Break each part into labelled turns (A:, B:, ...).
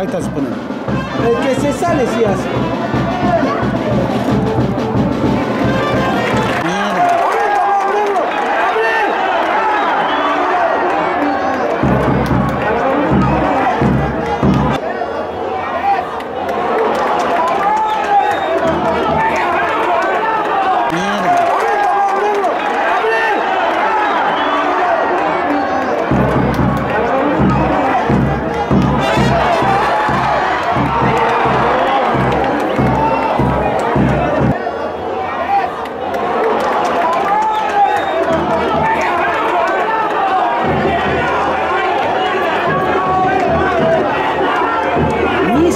A: ahí está pone.
B: El que se sale sí hace.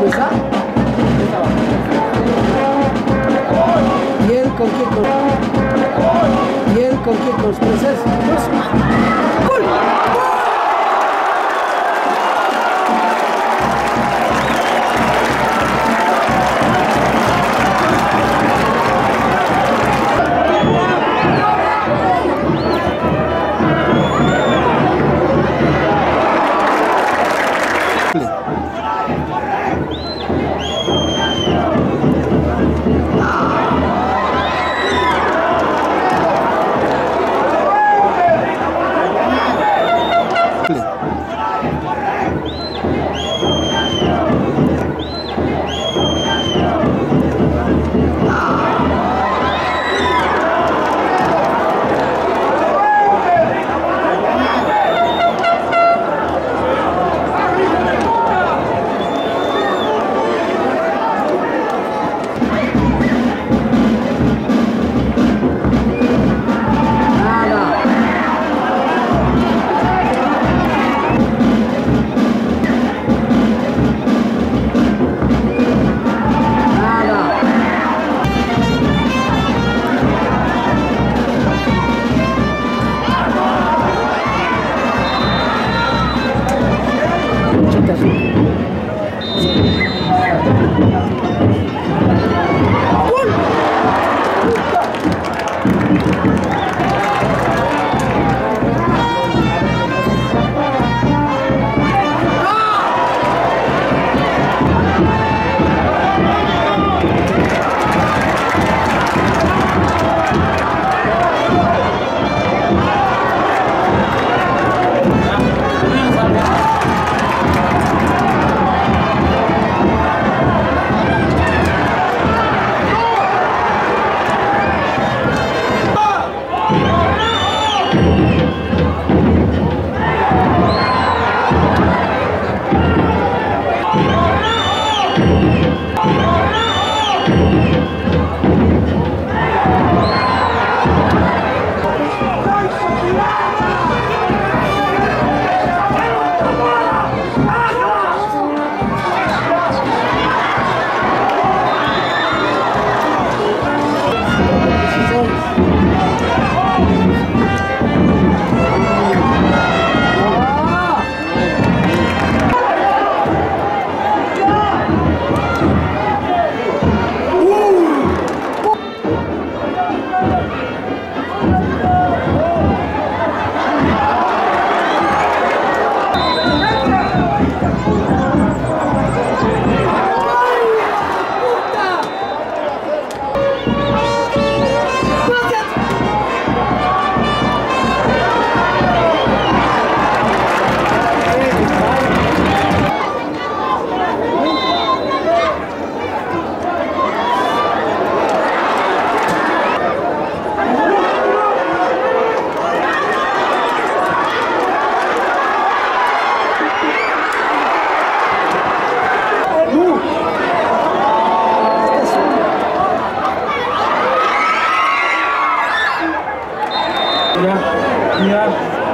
B: ¿Cómo está? Con quién con... ¿Y con quién con los pues, ¡Gol! Yep.